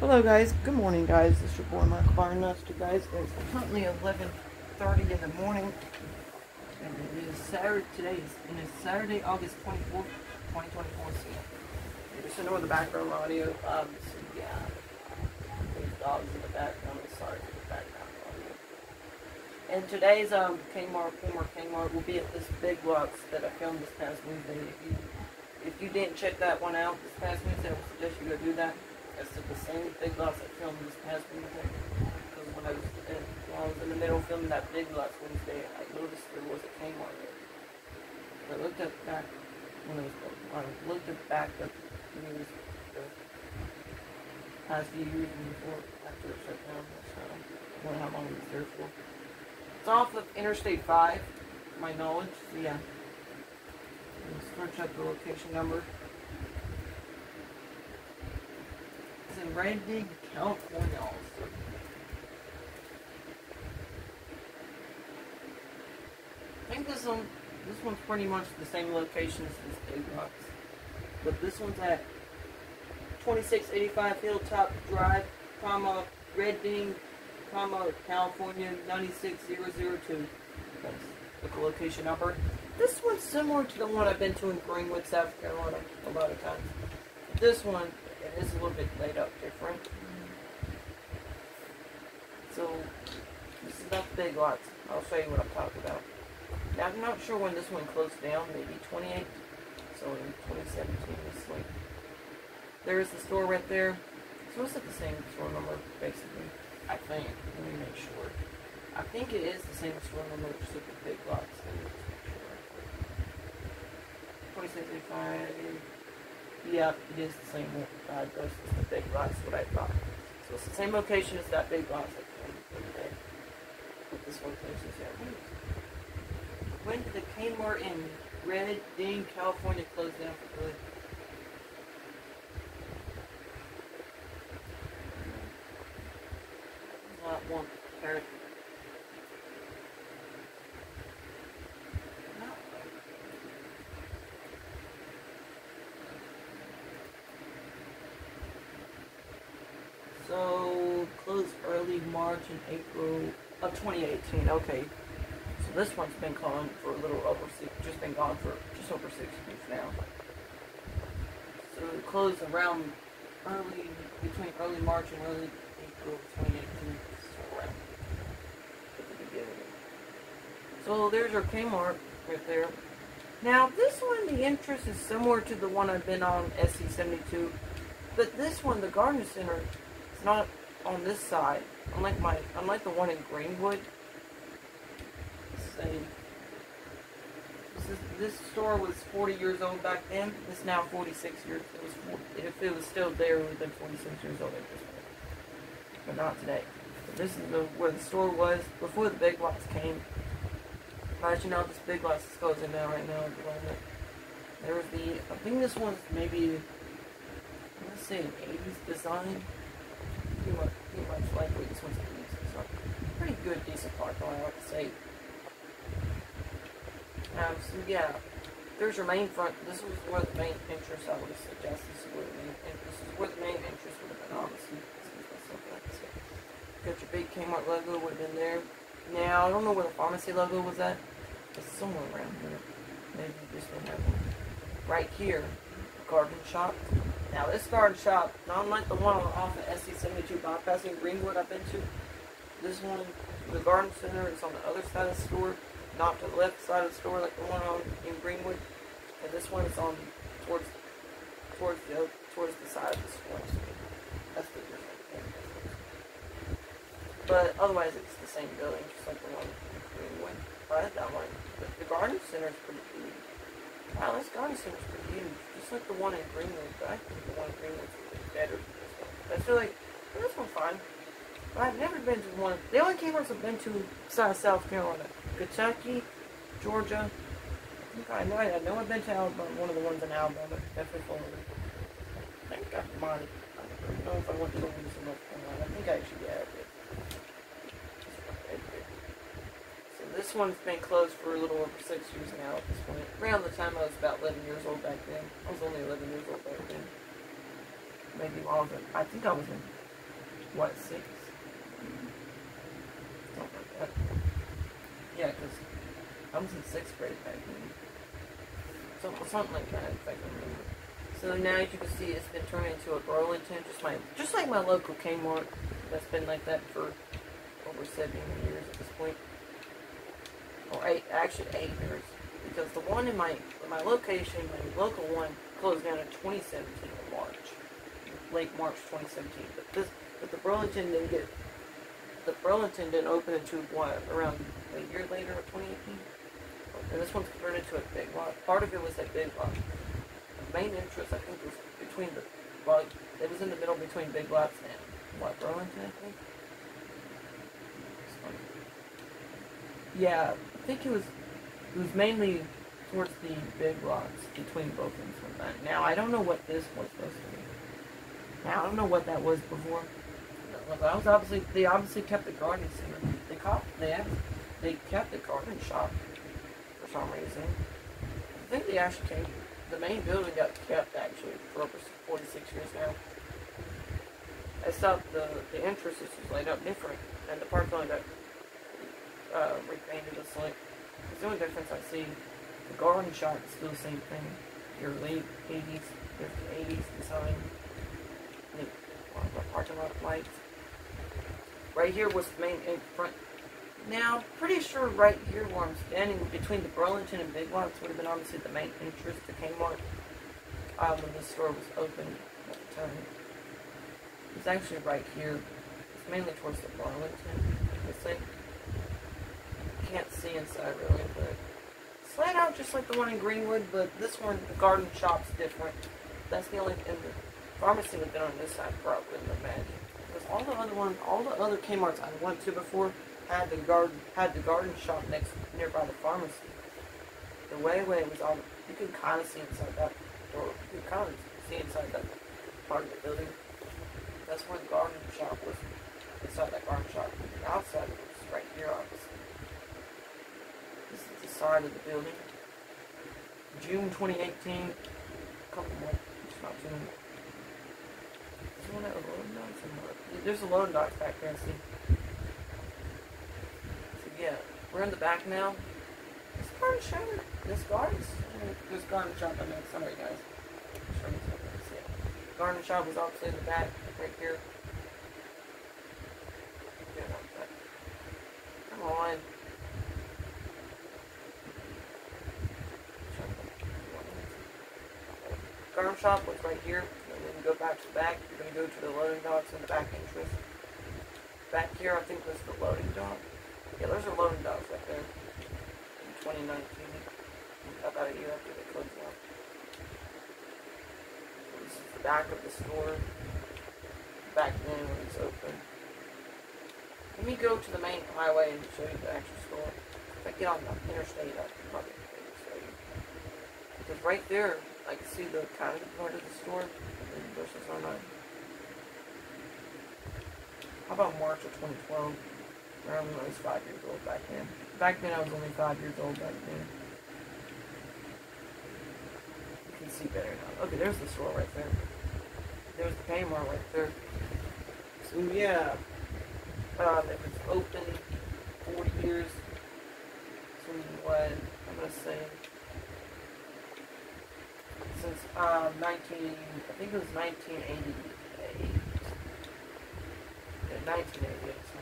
Hello guys, good morning guys. This is your boy Michael Barnester guys. It's currently 11.30 in the morning. And it is Saturday, today is, and it's Saturday, August 24th, 2024. So just ignore the background audio. Um, so yeah, there's dogs in the background. Sorry for the background audio. And today's um, Kmart, Kmart, Kmart will be at this Big Lots that I filmed this past Wednesday. If you, if you didn't check that one out this past Wednesday, I would suggest you go do that. That's the same Big Lots I filmed this past Wednesday. Because when I was in, when I was in the middle filming that Big Lots Wednesday, I noticed there was a Kmart there. I looked at back when I was I looked at back the news the past few years before after it shut down. So I wonder how long it was there for. It's off of Interstate 5, my knowledge. So yeah. Let's search up the location number. In Redding, California also. I think this one this one's pretty much the same location as this Big Lots. But this one's at 2685 Hilltop Drive, comma, Redding, comma, California 96002. That's the location number. This one's similar to the one I've been to in Greenwood, South Carolina a lot of times. This one it is a little bit laid out different. So this is not Big Lots. I'll show you what I'm talking about. Now I'm not sure when this one closed down, maybe 28. So in 2017 this like there is the store right there. So it's at the same store number, basically. I think. Let me make sure. I think it is the same store number, just at the big lots. 2685. Yeah, it is the same Uh, as the big lots, what I thought. So it's the same location as that big lots. Okay. But this one closes there. When did the Kmart in Red Dean, California close down for good? Not one character. So March and April of 2018. Okay, so this one's been gone for a little over six, just been gone for just over six weeks now. So it closed around early between early March and early April of 2018. So. So there's our Kmart right there. Now this one, the interest is similar to the one I've been on SC72, but this one, the Garden Center, it's not on this side. Unlike my, unlike the one in Greenwood. Say, this, is, this store was 40 years old back then. It's now 46 years. It was 40, if it was still there, it would have been 46 years old at this point, but not today. This is the, where the store was before the Big Lots came. As you know, this Big Lots is closing down right now at the moment. There was the, I think this one's maybe, let's say an 80s design pretty pretty this one's decent, so pretty good, decent park, I like to say. Um, so yeah, there's your main front. This was where the main entrance, I would suggest. This is where the main, this is where the main entrance would have been, obviously. Got your big Kmart logo would have been there. Now, I don't know where the pharmacy logo was at. It's somewhere around here. Maybe just didn't have one. Right here, garden shop. Now this garden shop, not unlike the one off of SC72 bypassing Greenwood I've been to, this one, the garden center is on the other side of the store, not to the left side of the store like the one on in Greenwood. And this one is on towards towards the towards the side of the store. That's the difference. But otherwise it's the same building, just like the one in Greenwood. But that one. The garden center is pretty huge. Wow, this garden center is pretty huge. Just like the one in Greenwood, but I think the one in Greenwood's better than this one. I feel like well, this one's fine. But I've never been to one. The only Kmart's I've been to besides South Carolina, Kentucky, Georgia. I think I know. I know I've been to Alabama. One of the ones in Alabama, definitely Florida. I think I might. I don't know if I went to ones in North Carolina. I think I actually yeah. I did. So this one's been closed for a little over six years now at this point. Around the time I was about 11 years old back then. I was only 11 years old back then. Maybe longer. I think I was in what six? Yeah, because I was in sixth grade back then. Something, something like that, if I can remember. So now, as you can see, it's been turned into a Burlington, just like just like my local Kmart. That's been like that for over seven years at this point, or eight, actually eight years. Because the one in my in my location, my local one, closed down in 2017 in March, late March 2017. But this, but the Burlington didn't get the Burlington didn't open until what around a year later, 2018. And this one's converted to a big lot. Part of it was a big lot. The main interest, I think, was between the well, it was in the middle between Big Lots and what Burlington, I think. Yeah, think it was it was mainly towards the big lots between both ends of that. Now I don't know what this was supposed to be. Now I don't know what that was before. That was obviously they obviously kept the garden center. They caught they they kept the garden shop for some reason. I think they actually came. The main building got kept actually for over 46 years now. Except the the entrance is laid up different, and the parking lot got uh, repainted. It's like the only difference I see. The garden shop is still the same thing. Your late 80s, 50s, 80s design. The parking lot lights. Right here was the main in front. Now, pretty sure right here where I'm standing between the Burlington and Big Lots would have been obviously the main entrance to Kmart um, when the store was open at the time. It's actually right here. It's mainly towards the Burlington, I think. Can't see inside really, but it's laid out just like the one in Greenwood, but this one, the garden shop's different. That's the only, and the pharmacy would have been on this side probably, I imagine. Because all the other ones, all the other Kmart's I went to before had the garden, had the garden shop next, nearby the pharmacy. The way way was all, you can kind of see inside that door. You can kind of see inside that part of the building. That's where the garden shop was. Inside that garden shop. The outside was right here, obviously. This is the side of the building. June 2018. A couple more. It's not June. Is one at a loading docks or? There's a loading docks back there, see? So yeah, we're in the back now. This garden shop, this garden, this garden shop, I mean, sorry guys. Show you something, see it. Garden shop was in the back, right here. Yeah, not that. Come on. Garden shop was right here, and then go back to the back. You're gonna go to the loading docks in the back entrance. Back here, I think was the loading dock. Yeah, there's a loading docks right there. In 2019, about a year after they closed down. This is the back of the store. Back then when it's open. Let me go to the main highway and show you the actual store. If I get on the interstate, I can probably show you. Because right there, I can see the kind of part of the store versus online. How about March of 2012? Around when I was five years old back then. Back then I was only five years old back then. You can see better now. Okay, there's the store right there. There's the Kmart right there. So yeah, um, it was open 40 years. So what, I'm gonna say, um, 19, I think it was 1988. Yeah, 1988. So.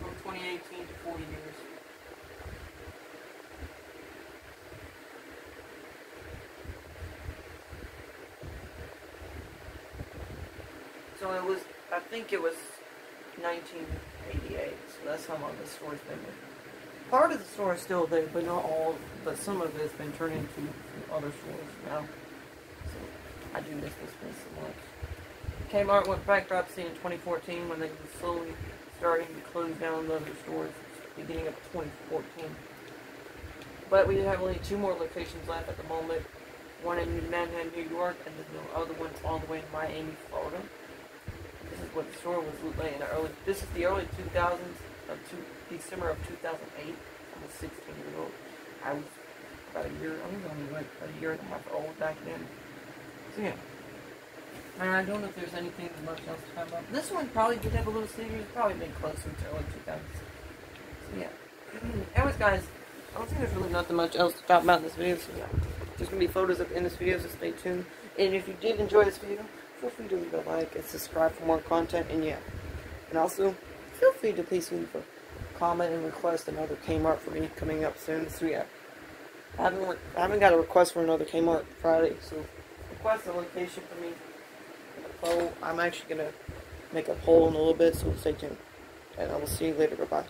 From 2018 to 40 years. So it was, I think it was 1988. So that's how long the store's been there part of the store is still there, but not all. But some of it has been turned into other stores now. So I do miss this place so much. Kmart went bankruptcy in 2014 when they were slowly starting to close down the other stores, beginning of 2014. But we have only two more locations left at the moment. One in Manhattan, New York, and then the other one all the way in Miami, Florida. This is what the store was the early. This is the early 2000s of two, December of 2008. I was 16 years old. I was about a year, I was only like a year and a half old back then. So yeah. And I don't know if there's anything much else to talk about. This one probably did have a Little Caesars. Probably been closer to early 2000s. So yeah. Anyways, guys, I don't think there's really nothing much else to talk about in this video. So yeah, there's gonna be photos up in this video, so stay tuned. And if you did enjoy this video, feel free to leave a like and subscribe for more content. And yeah, and also feel free to please leave a comment and request another Kmart for me coming up soon. So yeah, I haven't I haven't got a request for another Kmart Friday, so request a location for me. poll. I'm actually gonna make a poll in a little bit, so stay tuned. And I will see you later. Goodbye.